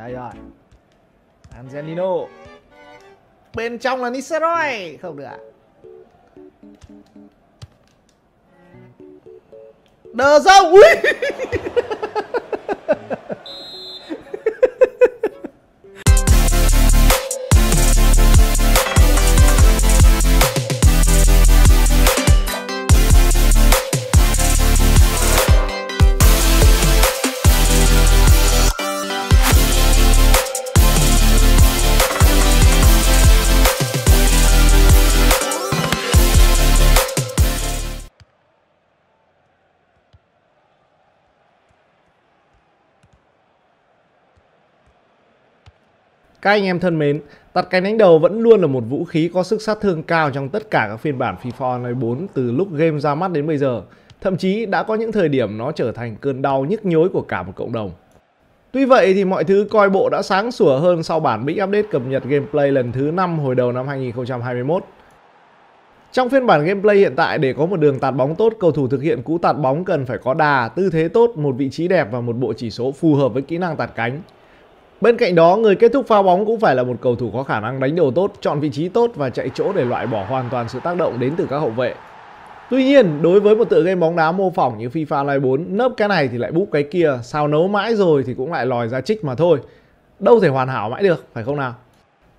Đây rồi. Angelino. Bên trong là Nisseroy Không được ạ. Đờ dâu. Ui. Các anh em thân mến, tạt cánh đánh đầu vẫn luôn là một vũ khí có sức sát thương cao trong tất cả các phiên bản FIFA Online 4 từ lúc game ra mắt đến bây giờ. Thậm chí đã có những thời điểm nó trở thành cơn đau nhức nhối của cả một cộng đồng. Tuy vậy thì mọi thứ coi bộ đã sáng sủa hơn sau bản Big Update cập nhật gameplay lần thứ 5 hồi đầu năm 2021. Trong phiên bản gameplay hiện tại để có một đường tạt bóng tốt, cầu thủ thực hiện cú tạt bóng cần phải có đà, tư thế tốt, một vị trí đẹp và một bộ chỉ số phù hợp với kỹ năng tạt cánh. Bên cạnh đó, người kết thúc pha bóng cũng phải là một cầu thủ có khả năng đánh đầu tốt, chọn vị trí tốt và chạy chỗ để loại bỏ hoàn toàn sự tác động đến từ các hậu vệ. Tuy nhiên, đối với một tựa game bóng đá mô phỏng như FIFA Online 4, nấp cái này thì lại búp cái kia, sao nấu mãi rồi thì cũng lại lòi ra trích mà thôi. Đâu thể hoàn hảo mãi được, phải không nào?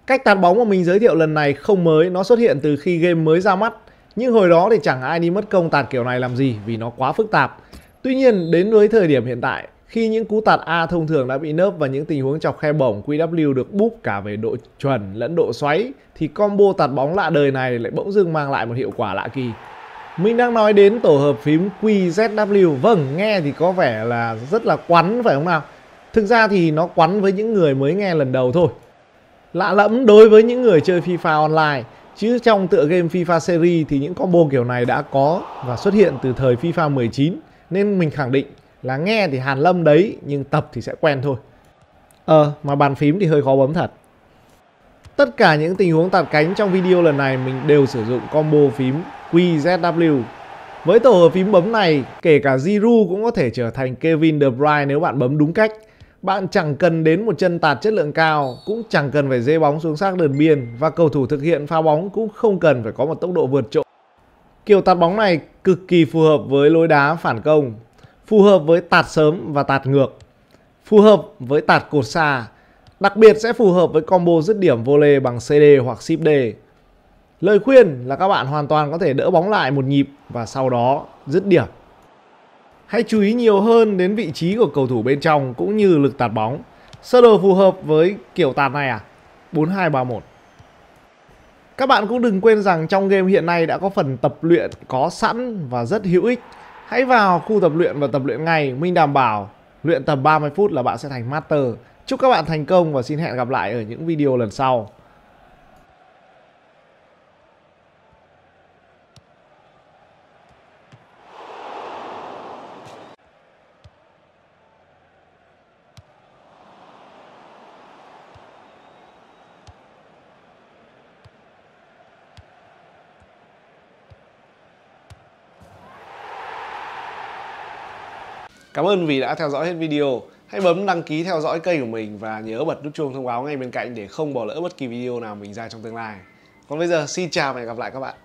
Cách tạt bóng mà mình giới thiệu lần này không mới, nó xuất hiện từ khi game mới ra mắt. Nhưng hồi đó thì chẳng ai đi mất công tạt kiểu này làm gì vì nó quá phức tạp. Tuy nhiên, đến với thời điểm hiện tại, khi những cú tạt A thông thường đã bị nớp và những tình huống chọc khe bổng QW được búp cả về độ chuẩn lẫn độ xoáy thì combo tạt bóng lạ đời này lại bỗng dưng mang lại một hiệu quả lạ kỳ. Mình đang nói đến tổ hợp phím QZW. Vâng, nghe thì có vẻ là rất là quắn phải không nào? Thực ra thì nó quắn với những người mới nghe lần đầu thôi. Lạ lẫm đối với những người chơi FIFA Online Chứ trong tựa game FIFA Series thì những combo kiểu này đã có và xuất hiện từ thời FIFA 19 Nên mình khẳng định là nghe thì Hàn Lâm đấy nhưng tập thì sẽ quen thôi. Ờ, mà bàn phím thì hơi khó bấm thật. Tất cả những tình huống tạt cánh trong video lần này mình đều sử dụng combo phím QZW. Với tổ hợp phím bấm này, kể cả Giroud cũng có thể trở thành Kevin De Bruyne nếu bạn bấm đúng cách. Bạn chẳng cần đến một chân tạt chất lượng cao, cũng chẳng cần phải dê bóng xuống sát đường biên và cầu thủ thực hiện pha bóng cũng không cần phải có một tốc độ vượt trội. Kiểu tạt bóng này cực kỳ phù hợp với lối đá phản công phù hợp với tạt sớm và tạt ngược, phù hợp với tạt cột xa, đặc biệt sẽ phù hợp với combo dứt điểm volley bằng CD hoặc ship D. Lời khuyên là các bạn hoàn toàn có thể đỡ bóng lại một nhịp và sau đó dứt điểm. Hãy chú ý nhiều hơn đến vị trí của cầu thủ bên trong cũng như lực tạt bóng. Sơ đồ phù hợp với kiểu tạt này à? 4231. Các bạn cũng đừng quên rằng trong game hiện nay đã có phần tập luyện có sẵn và rất hữu ích Hãy vào khu tập luyện và tập luyện ngay. Mình đảm bảo, luyện tầm 30 phút là bạn sẽ thành master. Chúc các bạn thành công và xin hẹn gặp lại ở những video lần sau. Cảm ơn vì đã theo dõi hết video. Hãy bấm đăng ký theo dõi kênh của mình và nhớ bật nút chuông thông báo ngay bên cạnh để không bỏ lỡ bất kỳ video nào mình ra trong tương lai. Còn bây giờ, xin chào và hẹn gặp lại các bạn.